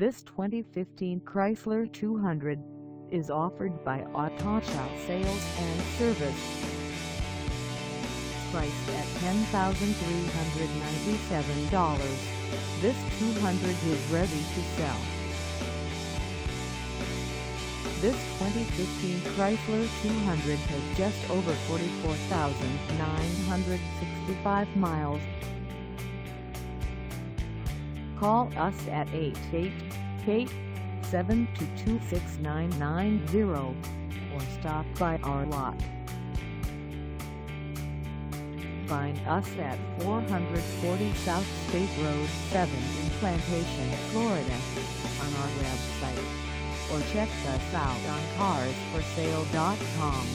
This 2015 Chrysler 200 is offered by Automall Sales and Service. Priced at $10,397, this 200 is ready to sell. This 2015 Chrysler 200 has just over 44,965 miles. Call us at 888-722-6990 or stop by our lot. Find us at 440 South State Road 7 in Plantation, Florida on our website or check us out on carsforsale.com.